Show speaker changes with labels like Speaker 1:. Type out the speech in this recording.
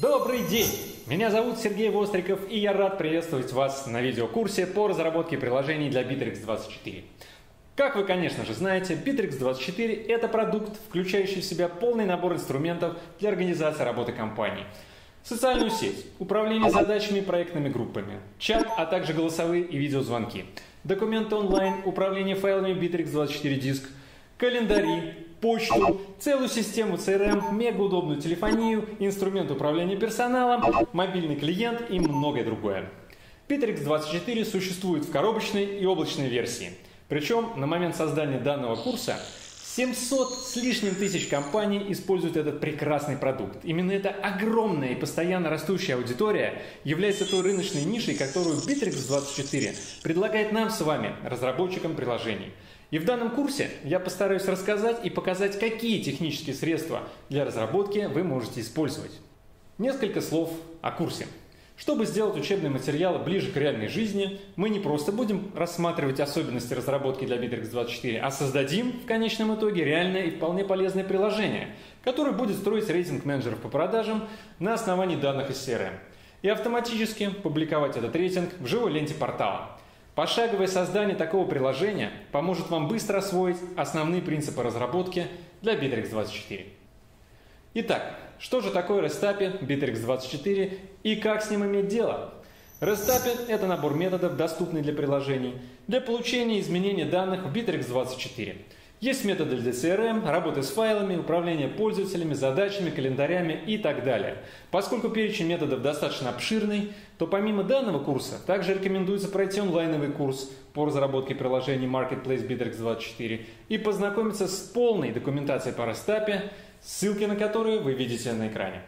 Speaker 1: Добрый день! Меня зовут Сергей Востриков, и я рад приветствовать вас на видеокурсе по разработке приложений для Bittrex24. Как вы, конечно же, знаете, Bittrex24 – это продукт, включающий в себя полный набор инструментов для организации работы компании. Социальную сеть, управление задачами и проектными группами, чат, а также голосовые и видеозвонки, документы онлайн, управление файлами Bittrex24 диск, календари, почту, целую систему CRM, мегаудобную телефонию, инструмент управления персоналом, мобильный клиент и многое другое. Bittrex24 существует в коробочной и облачной версии. Причем на момент создания данного курса 700 с лишним тысяч компаний используют этот прекрасный продукт. Именно эта огромная и постоянно растущая аудитория является той рыночной нишей, которую Bittrex24 предлагает нам с вами, разработчикам приложений – и в данном курсе я постараюсь рассказать и показать, какие технические средства для разработки вы можете использовать. Несколько слов о курсе. Чтобы сделать учебные материалы ближе к реальной жизни, мы не просто будем рассматривать особенности разработки для Bittrex24, а создадим в конечном итоге реальное и вполне полезное приложение, которое будет строить рейтинг менеджеров по продажам на основании данных из CRM и автоматически публиковать этот рейтинг в живой ленте портала. Пошаговое создание такого приложения поможет вам быстро освоить основные принципы разработки для Bittrex24. Итак, что же такое RESTAPI Bittrex24 и как с ним иметь дело? RESTAPI – это набор методов, доступный для приложений, для получения изменения данных в Bittrex24 – есть методы для CRM, работы с файлами, управления пользователями, задачами, календарями и так далее. Поскольку перечень методов достаточно обширный, то помимо данного курса также рекомендуется пройти онлайновый курс по разработке приложений Marketplace Bittrex24 и познакомиться с полной документацией по Растапе, ссылки на которые вы видите на экране.